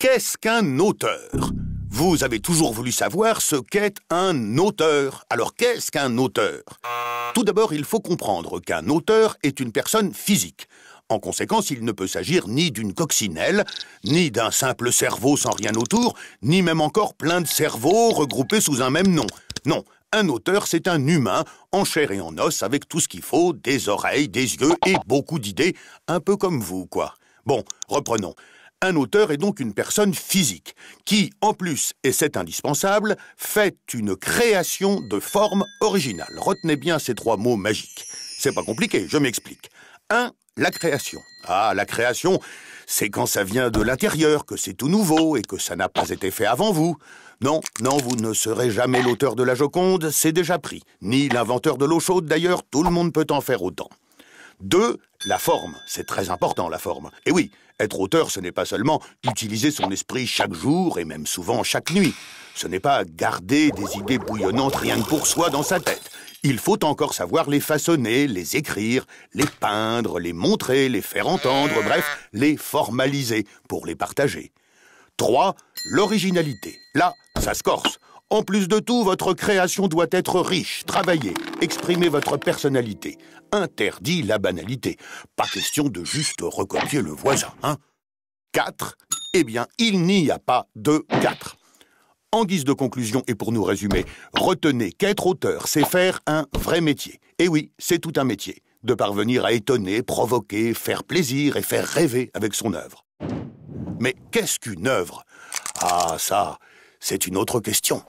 Qu'est-ce qu'un auteur? Vous avez toujours voulu savoir ce qu'est un auteur. Alors qu'est-ce qu'un auteur? Tout d'abord, il faut comprendre qu'un auteur est une personne physique. En conséquence, il ne peut s'agir ni d'une coccinelle, ni d'un simple cerveau sans rien autour, ni même encore plein de cerveaux regroupés sous un même nom. Non, un auteur, c'est un humain, en chair et en os, avec tout ce qu'il faut, des oreilles, des yeux et beaucoup d'idées, un peu comme vous, quoi. Bon, reprenons. Un auteur est donc une personne physique qui, en plus, et c'est indispensable, fait une création de forme originale. Retenez bien ces trois mots magiques. C'est pas compliqué, je m'explique. 1. La création. Ah, la création, c'est quand ça vient de l'intérieur, que c'est tout nouveau et que ça n'a pas été fait avant vous. Non, non, vous ne serez jamais l'auteur de la Joconde, c'est déjà pris. Ni l'inventeur de l'eau chaude, d'ailleurs, tout le monde peut en faire autant. 2. La forme. C'est très important, la forme. Et oui, être auteur, ce n'est pas seulement utiliser son esprit chaque jour et même souvent chaque nuit. Ce n'est pas garder des idées bouillonnantes rien que pour soi dans sa tête. Il faut encore savoir les façonner, les écrire, les peindre, les montrer, les faire entendre, bref, les formaliser pour les partager. 3. L'originalité. Là, ça se corse. En plus de tout, votre création doit être riche, travaillée, exprimer votre personnalité. Interdit la banalité. Pas question de juste recopier le voisin, hein 4. Eh bien, il n'y a pas de 4. En guise de conclusion et pour nous résumer, retenez qu'être auteur, c'est faire un vrai métier. Et oui, c'est tout un métier. De parvenir à étonner, provoquer, faire plaisir et faire rêver avec son œuvre. Mais qu'est-ce qu'une œuvre? Ah ça, c'est une autre question.